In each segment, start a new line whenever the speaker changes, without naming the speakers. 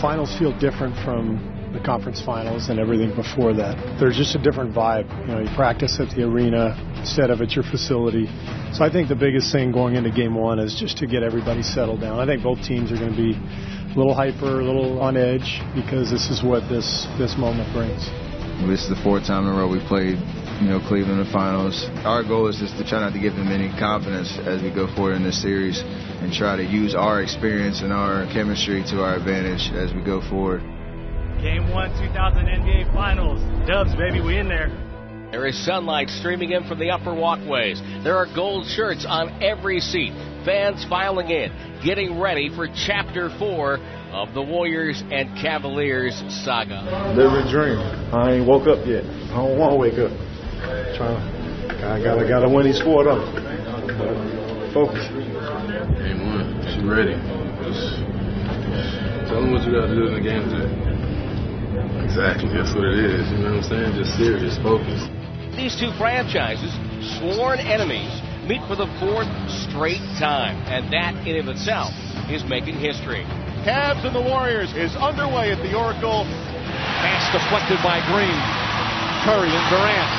Finals feel different from the conference finals and everything before that. There's just a different vibe. You know, you practice at the arena instead of at your facility. So I think the biggest thing going into game one is just to get everybody settled down. I think both teams are going to be a little hyper, a little on edge because this is what this this moment brings.
This is the fourth time in a row we played you know, Cleveland in the finals. Our goal is just to try not to give them any confidence as we go forward in this series and try to use our experience and our chemistry to our advantage as we go forward.
Game one, 2000 NBA Finals. Dubs, baby, we in there.
There is sunlight streaming in from the upper walkways. There are gold shirts on every seat. Fans filing in, getting ready for Chapter 4 of the Warriors and Cavaliers saga.
Living a dream. I ain't woke up yet. I don't want to wake up. Trying, I gotta gotta win these four though. Focus.
Game one, she ready. Just tell them what you gotta do in the game today. Exactly, that's what it is. You know what I'm saying? Just serious, focus.
These two franchises, sworn enemies, meet for the fourth straight time, and that in of itself is making history.
Cavs and the Warriors is underway at the Oracle. Pass deflected by Green. Curry and Durant.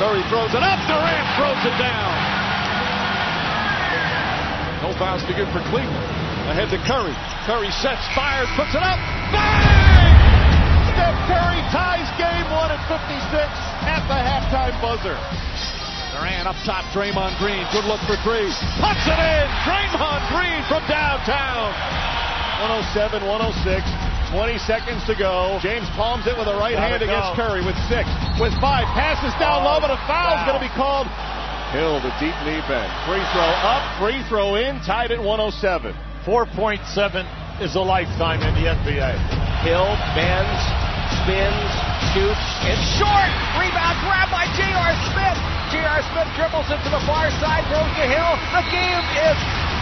Curry throws it up. Durant throws it down. No fouls to give for Cleveland. Ahead to Curry. Curry sets, fires, puts it up. Bang! Steph Curry ties game one at 56 at the halftime buzzer. Durant up top, Draymond Green. Good look for three. Puts it in. Draymond Green from downtown. 107, 106. 20 seconds to go. James palms it with a right hand against Curry with six. With five. Passes down low, but a foul is going to be called. Hill, the deep knee bend. Free throw up, free throw in, tied at 107. 4.7 is a lifetime in the NBA.
Hill bends, spins, shoots, and short. Rebound grab by it to the far side, throws to Hill. The game is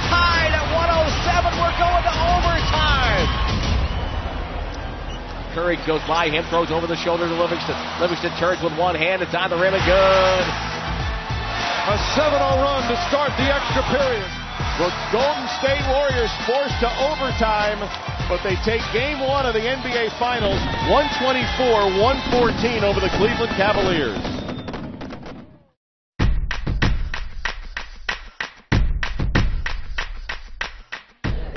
tied at 107. We're going to overtime. Curry goes by him, throws over the shoulder to Livingston. Livingston turns with one hand. It's on the rim and good.
A 7-0 run to start the extra period. The Golden State Warriors forced to overtime, but they take game one of the NBA Finals 124-114 over the Cleveland Cavaliers.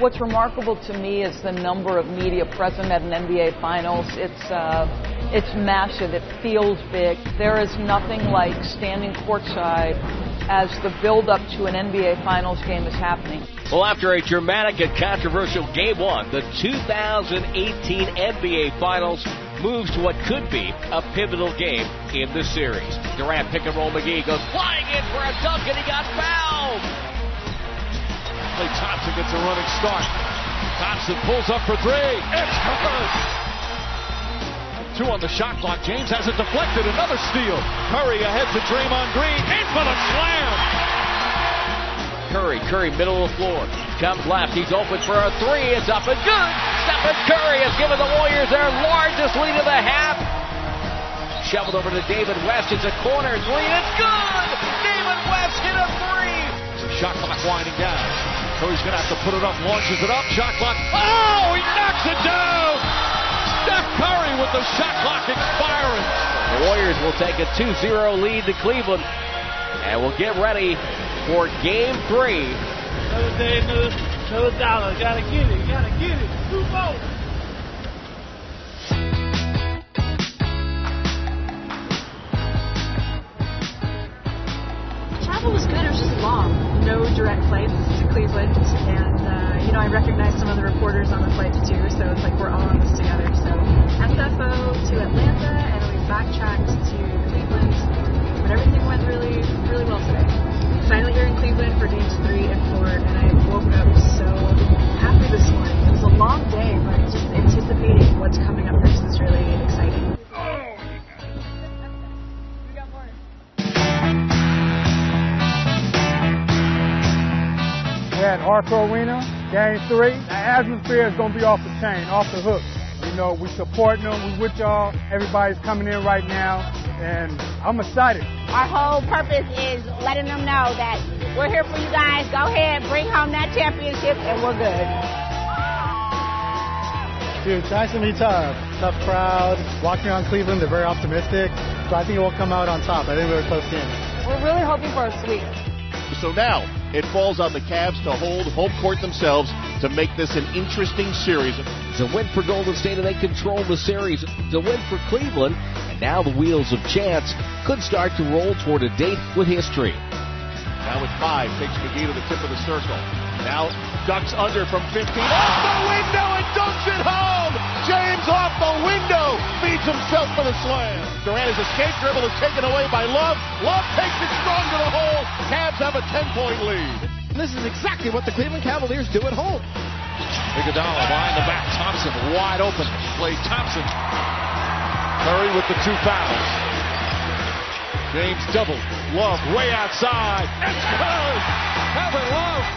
What's remarkable to me is the number of media present at an NBA Finals. It's uh, it's massive. It feels big. There is nothing like standing courtside as the build-up to an NBA Finals game is happening.
Well, after a dramatic and controversial Game One, the 2018 NBA Finals moves to what could be a pivotal game in the series. Durant pick and roll. McGee goes flying in for a dunk, and he got fouled.
Klay Thompson gets a running start. Thompson pulls up for three. It's good. Two on the shot clock. James has it deflected. Another steal. Curry ahead to Draymond Green. In for the slam.
Curry, Curry, middle of the floor. Comes left. He's open for a three. It's up and good. Stephen Curry has given the Warriors their largest lead of the half. Shoveled over to David West. It's a corner three. And it's good. David West hit a three.
Shot clock winding down. Curry's going to have to put it up, launches it up, shot clock. Oh, he knocks it down! Steph Curry with the shot clock expiring.
The Warriors will take a 2-0 lead to Cleveland, and we'll get ready for Game 3.
Another day, another, another dollar. Gotta get it, gotta get it. Two votes.
Travel was good, it was just long. No direct flights Cleveland, and uh, you know I recognize some of the reporters on the flight too, so it's like we're all in this together. So SFO to Atlanta, and we backtracked to Cleveland, but everything went really, really well today. Finally here in Cleveland for games three and four, and I woke up so happy this morning. It was a long day, but just anticipating what's coming up
Arco Arena, Game 3. The atmosphere is going to be off the chain, off the hook. You know, we supporting them. We with y'all. Everybody's coming in right now, and I'm excited.
Our whole purpose is letting them know that We're here for you guys. Go ahead, bring home that championship, and we're good.
Dude, tonight's gonna be tough. Tough crowd. Walking around Cleveland, they're very optimistic. So I think it will come out on top. I think we're a close game.
We're really hoping for a sweep.
So now it falls on the Cavs to hold home court themselves to make this an interesting series.
It's a win for Golden State, and they control the series. It's a win for Cleveland, and now the wheels of chance could start to roll toward a date with history.
Now with five, takes McGee to the tip of the circle. Now ducks under from 15. Off the window and dunks it home! James off the window feeds himself for the slam. Durant, his escape dribble is taken away by Love. Love takes Cavs have a 10-point lead.
This is exactly what the Cleveland Cavaliers do at home.
Iguodala behind the back. Thompson wide open. Klay Thompson. Curry with the two fouls. James double. Love way outside. It's good. Kevin Love.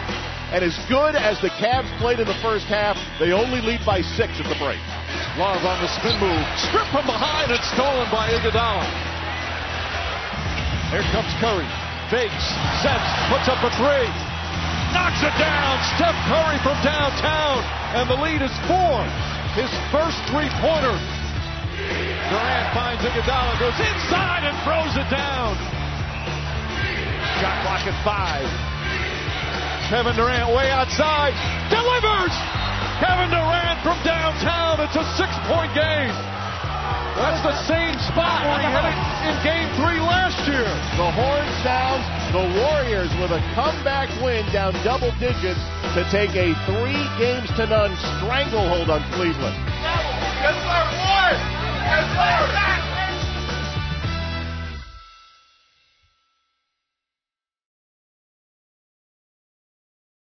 And as good as the Cavs played in the first half, they only lead by six at the break. Love on the spin move. Stripped from behind and stolen by Iguodala. Here comes Curry. Fakes, sets, puts up a three. Knocks it down. Steph Curry from downtown. And the lead is four. His first three-pointer. Durant finds Iguodala, goes inside and throws it down. Shot clock at five. Kevin Durant way outside. Delivers! Kevin Durant from downtown. The Warriors with a comeback win down double digits to take a three games to none stranglehold on Cleveland.
Yes, sir. One. Yes, sir.